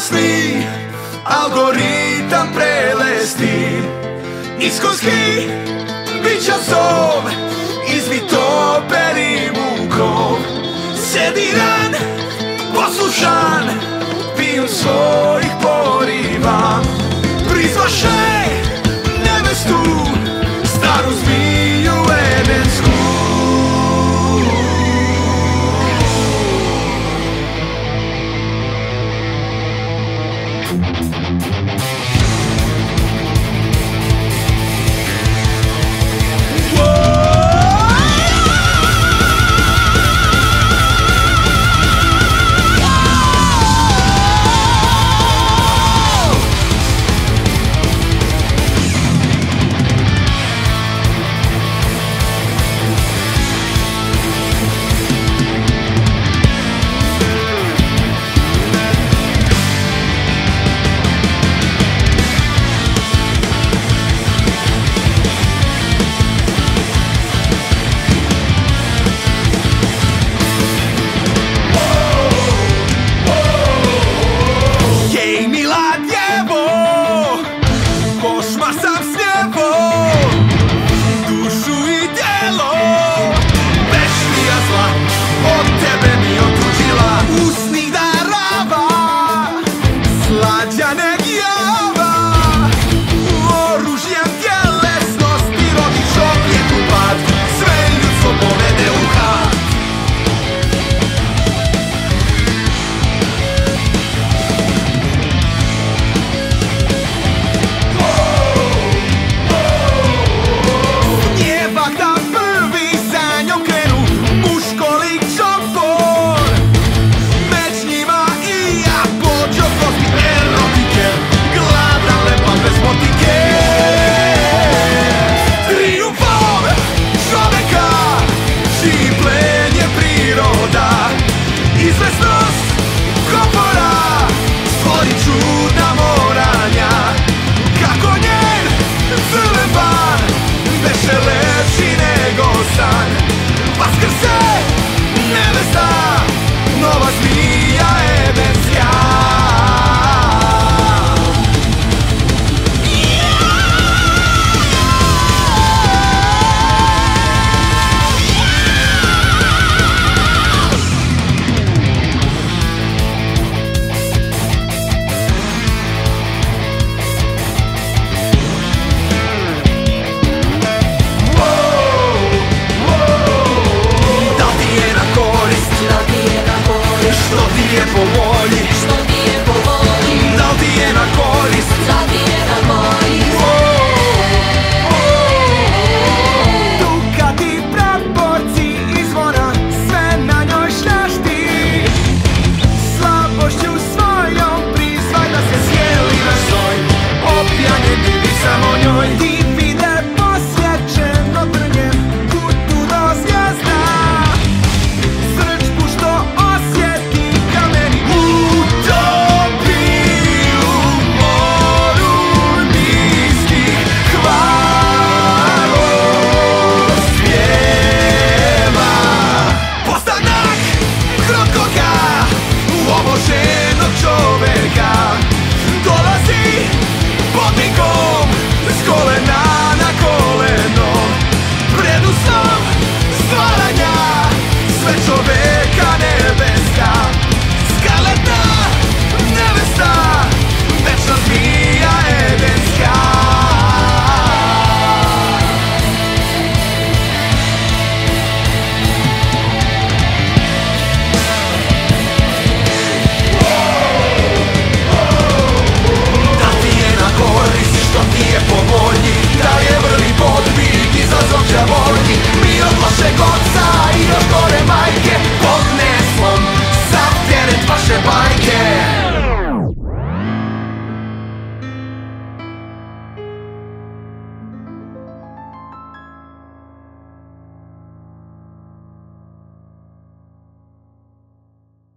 žalostný algoritam prelesti. Iskonski bit časov la janet